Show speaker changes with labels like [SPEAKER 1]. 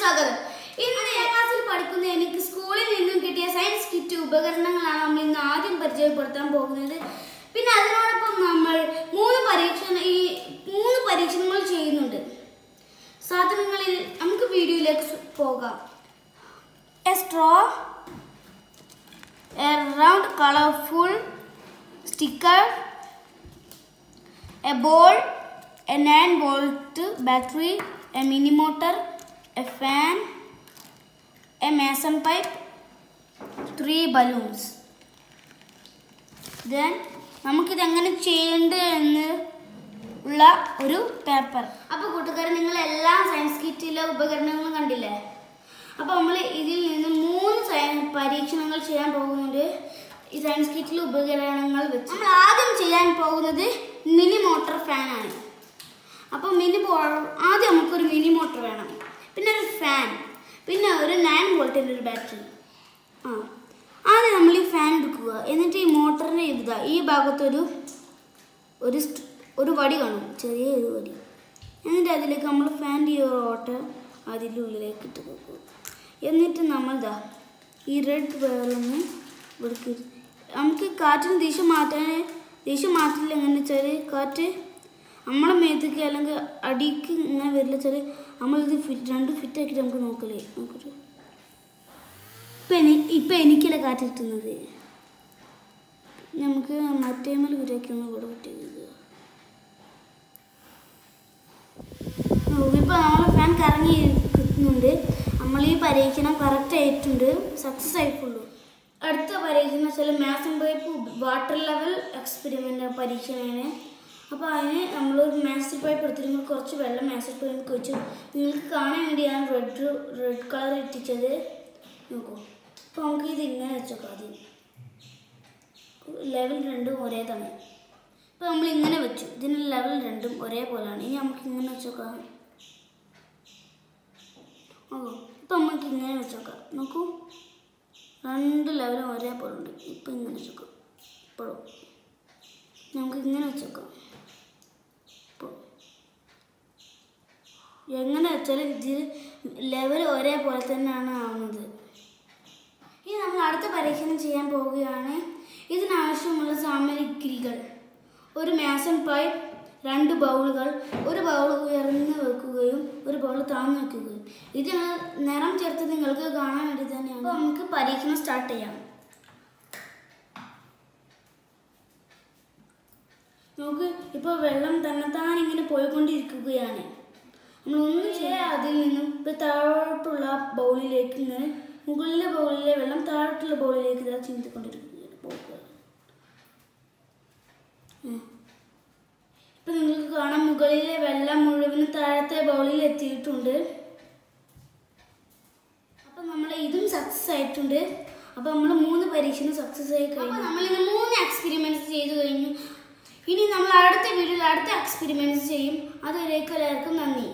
[SPEAKER 1] സ്വാഗതം. ഇന്ന് ക്ലാസ്സിൽ പഠിക്കുന്ന എനിക്ക് സ്കൂളിൽ നിന്നും കിട്ടിയ സയൻസ് കിറ്റ് ഉപകരണങ്ങളാണ് നമ്മൾ ഇന്ന് ആദ്യം പരിചയപ്പെടുത്താൻ പോകുന്നത്. പിന്നെ അതിനോടൊപ്പം നമ്മൾ മൂന്ന് പരീക്ഷണ ഈ മൂന്ന് പരീക്ഷണങ്ങൾ ചെയ്യുന്നുണ്ട്. സാധനങ്ങളിൽ നമുക്ക് വീഡിയോയിലേക്ക് പോകാം. A straw a round colourful sticker a ball, a 9 volt battery, a mini motor, a fan, a mason pipe, three balloons. Then നമുക്കിത് എങ്ങനെ ചെയ്യേണ്ടത് എന്ന് ഉള്ള ഒരു പേപ്പർ അപ്പോൾ കൂട്ടുകാരെ നിങ്ങൾ എല്ലാ സയൻസ് കിറ്റിലെ ഉപകരണങ്ങളും കണ്ടില്ലേ? അപ്പോൾ നമ്മൾ ഇതിൽ നിന്ന് മൂന്ന് പരീക്ഷണങ്ങൾ ചെയ്യാൻ പോകുന്നുണ്ട്. ഈ സയൻസ് കിറ്റിലെ ഉപകരണങ്ങൾ വെച്ച്. നമ്മൾ ആദ്യം ചെയ്യാൻ പോകുന്നത് മിനി മോട്ടോർ ഫാനാണ് അപ്പോൾ മിനി ആദ്യം നമുക്കൊരു മിനി മോട്ടോർ വേണം. പിന്നെ ഒരു ഫാൻ പിന്നെ ഒരു നയൻ വോൾട്ടിന്റെ ഒരു ബാറ്ററി ആ. ആദ്യം നമ്മൾ ഈ ഫാൻ എടുക്കുക. എന്നിട്ട് ഈ മോട്ടറിനെ എഴുതുക. ഈ ഭാഗത്തൊരു ഒരു ഒരു വടി കാണും. ചെറിയ ഒരു വടി. എന്നിട്ട് അതിലേക്ക് നമ്മൾ ഫാൻ ഈ ഓട്ട അതിന്റെ ഉള്ളിലേക്ക് ഇട്ട് കൊടുക്കും എന്നിട്ട് നമ്മൾ ദാ ഈ റെഡ് വയറൊന്ന് ഇവിടേക്ക് നമുക്ക് കാറ്റിന് ദിശ മാറ്റാൻ ദിശ മാറ്റില്ല എങ്ങനെ വെച്ചാൽ കാറ്റ് നമ്മളെ മേത്തേക്ക് അല്ലെങ്കിൽ അടിക്ക് ഇങ്ങനെ വരില്ല വെച്ചാൽ നമ്മളിത് ഫിറ്റ് രണ്ട് ഫിറ്റ് ആക്കിയിട്ട് നമുക്ക് നോക്കലേ. നോക്കട്ടെ. ഇപ്പം എനി ഇപ്പം എനിക്കല്ല കാറ്റ് കിട്ടുന്നത്. നമുക്ക് മറ്റേ മേൽ വിരക്കുന്ന ഇവിടെ പറ്റിയത് ഇപ്പോൾ നമ്മളെ ഫാൻ കറങ്ങി കിട്ടുന്നുണ്ട്. നമ്മൾ ഈ പരീക്ഷണം കറക്റ്റ് ആയിട്ടുണ്ട്. സക്സസ് ആയിട്ടുള്ളൂ. അടുത്ത പരീക്ഷണം വെച്ചാൽ മാസം പൈപ്പ് വാട്ടർ ലെവൽ എക്സ്പെരിമെന്റ് പരീക്ഷണമാണ്. അപ്പോൾ അതിന് നമ്മളൊരു മാസ്റ്റർ പൈപ്പ് എടുത്തിട്ട് നിങ്ങൾ കുറച്ച് വെള്ളം മാസ്റ്റർ പൈപ്പ് വെച്ചു നിങ്ങൾക്ക് കാണാൻ വേണ്ടി ഞാൻ റെഡ് റെഡ് കളർ ഇട്ടിച്ചത് നോക്കൂ. അപ്പോൾ നമുക്ക് ഇത് ഇങ്ങനെ വെച്ചോക്കാം ആദ്യം. ലെവൽ രണ്ടും ഒരേ തന്നെ ഇപ്പോൾ നമ്മൾ ഇങ്ങനെ വെച്ചു. ഇതിന് ലെവൽ രണ്ടും ഒരേപോലെയാണ് ഇനി നമുക്ക് ഇങ്ങനെ വെച്ചോക്കാം ഓ ഇപ്പം നമുക്ക് ഇങ്ങനെ വെച്ചോക്കാം നോക്കൂ. രണ്ട് ലെവലും ഒരേപോലെ ഉണ്ട് ഇപ്പം ഇങ്ങനെ വെച്ചോക്കാം ഇപ്പോഴും. നമുക്ക് ഇങ്ങനെ വെച്ചോക്കാം എങ്ങനെ വെച്ചാൽ ഇതിൽ ലെവൽ ഒരേപോലെ തന്നെയാണ് ആവുന്നത്. ഇനി നമ്മൾ അടുത്ത പരീക്ഷണം ചെയ്യാൻ പോവുകയാണ്. ഇതിനാവശ്യമുള്ള സാമഗ്രികൾ ഒരു മാസൻ പൈപ്പ് രണ്ട് ബൗളുകൾ ഒരു ബൗൾ ഉയർന്ന് വെക്കുകയും ഒരു ബൗൾ താഴ്ന്നു വെക്കുകയും. ഇത് നിറം ചേർത്ത് നിങ്ങൾക്ക് കാണാൻ വേണ്ടി തന്നെയാണ്. അപ്പോൾ നമുക്ക് പരീക്ഷണം സ്റ്റാർട്ട് ചെയ്യാം. നമുക്ക് ഇപ്പോൾ വെള്ളം തന്നെത്താൻ ഇങ്ങനെ പോയിക്കൊണ്ടിരിക്കുകയാണ്. നമ്മളൊന്നും ചെയ്യാൻ അതിൽ നിന്നും ഇപ്പോൾ താഴോട്ടുള്ള ബൗളിലേക്ക് ഇങ്ങനെ മുകളിലെ ബൗളിലെ വെള്ളം താഴോട്ടുള്ള ബൗളിലേക്ക് ഇതാ ചിന്തിക്കൊണ്ടിരിക്കുകയാണ്. പോകുക. ഇപ്പം നിങ്ങൾക്ക് കാണാം മുകളിലെ വെള്ളം മുഴുവനും താഴത്തെ ബൗളിൽ എത്തിയിട്ടുണ്ട്. അപ്പം നമ്മൾ ഇതും സക്സസ് ആയിട്ടുണ്ട്. അപ്പം നമ്മൾ മൂന്ന് പരീക്ഷണം സക്സസ് ആയി കഴിഞ്ഞു. നമ്മൾ ഇന്ന് മൂന്ന് എക്സ്പെരിമെന്റ്സ് ചെയ്തു കഴിഞ്ഞു. ഇനി നമ്മൾ അടുത്ത വീഡിയോയിൽ അടുത്ത എക്സ്പെരിമെന്റ്സ് ചെയ്യും. അതുവരേക്കും എല്ലാവർക്കും നന്ദി.